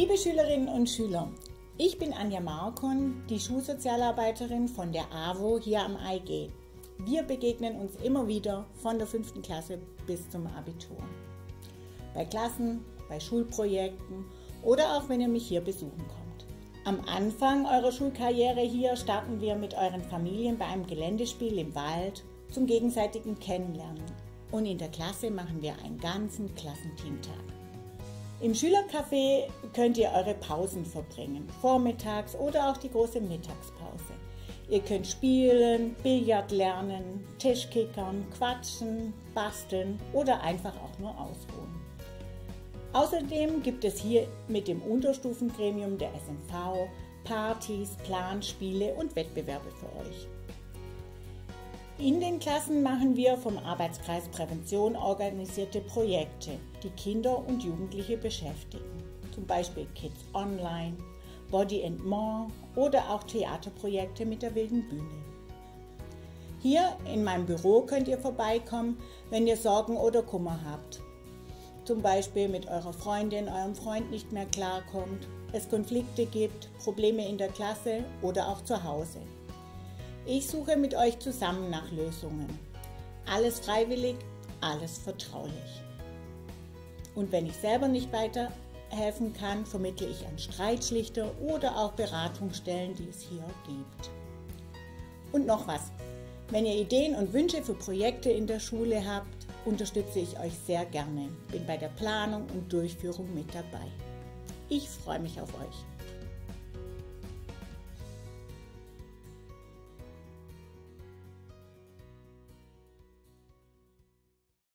Liebe Schülerinnen und Schüler, ich bin Anja Markon, die Schulsozialarbeiterin von der AWO hier am AIG. Wir begegnen uns immer wieder von der fünften Klasse bis zum Abitur. Bei Klassen, bei Schulprojekten oder auch wenn ihr mich hier besuchen kommt. Am Anfang eurer Schulkarriere hier starten wir mit euren Familien bei einem Geländespiel im Wald zum gegenseitigen Kennenlernen. Und in der Klasse machen wir einen ganzen Klassenteamtag. Im Schülercafé könnt ihr eure Pausen verbringen, vormittags oder auch die große Mittagspause. Ihr könnt spielen, Billard lernen, Tischkickern, quatschen, basteln oder einfach auch nur ausruhen. Außerdem gibt es hier mit dem Unterstufengremium der SMV Partys, Planspiele und Wettbewerbe für euch. In den Klassen machen wir vom Arbeitskreis Prävention organisierte Projekte, die Kinder und Jugendliche beschäftigen. Zum Beispiel Kids Online, Body and More oder auch Theaterprojekte mit der wilden Bühne. Hier in meinem Büro könnt ihr vorbeikommen, wenn ihr Sorgen oder Kummer habt. Zum Beispiel mit eurer Freundin, eurem Freund nicht mehr klarkommt, es Konflikte gibt, Probleme in der Klasse oder auch zu Hause. Ich suche mit euch zusammen nach Lösungen. Alles freiwillig, alles vertraulich. Und wenn ich selber nicht weiterhelfen kann, vermittle ich an Streitschlichter oder auch Beratungsstellen, die es hier gibt. Und noch was. Wenn ihr Ideen und Wünsche für Projekte in der Schule habt, unterstütze ich euch sehr gerne. Bin bei der Planung und Durchführung mit dabei. Ich freue mich auf euch.